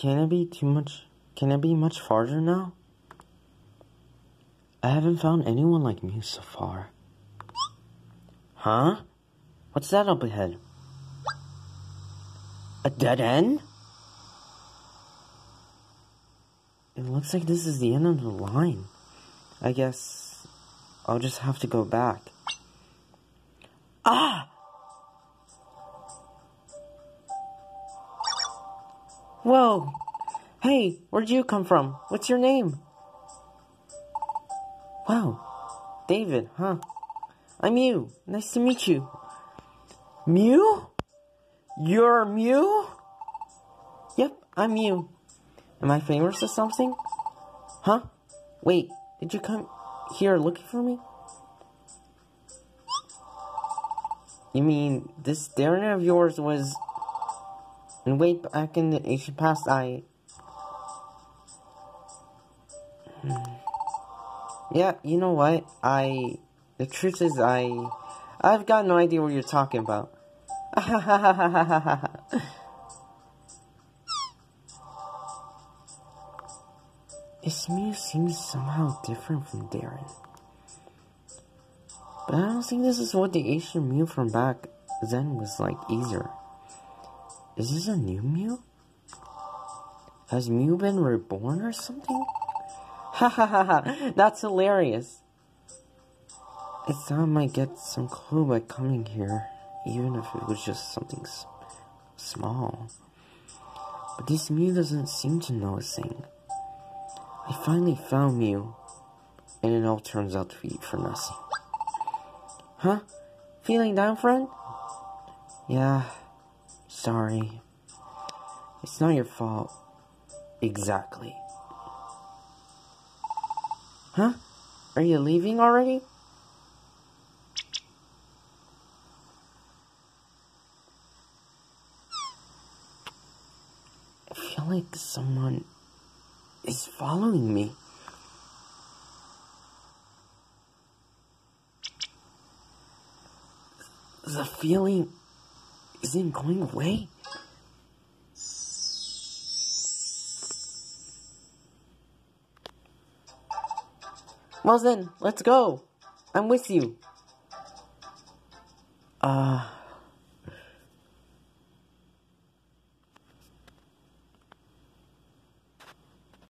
Can it be too much? Can it be much farther now? I haven't found anyone like me so far. Huh? What's that up ahead? A dead end? It looks like this is the end of the line. I guess I'll just have to go back. Ah! Whoa! Hey, where'd you come from? What's your name? Wow, David, huh? I'm Mew. Nice to meet you. Mew? You're Mew? Yep, I'm Mew. Am I famous or something? Huh? Wait, did you come here looking for me? You mean this Darren of yours was... And wait, back in the ancient past, I... Hmm. Yeah, you know what? I... The truth is, I... I've got no idea what you're talking about. this Mew seems somehow different from Darren. But I don't think this is what the Asian Mew from back then was like either. Is this a new Mew? Has Mew been reborn or something? Ha ha ha ha, that's hilarious. I thought I might get some clue by coming here, even if it was just something small. But this Mew doesn't seem to know a thing. I finally found Mew, and it all turns out to be for nothing. Huh? Feeling down, friend? Yeah, sorry. It's not your fault. Exactly. Huh? Are you leaving already? I feel like someone is following me. The feeling isn't going away. Well then, let's go. I'm with you. Uh...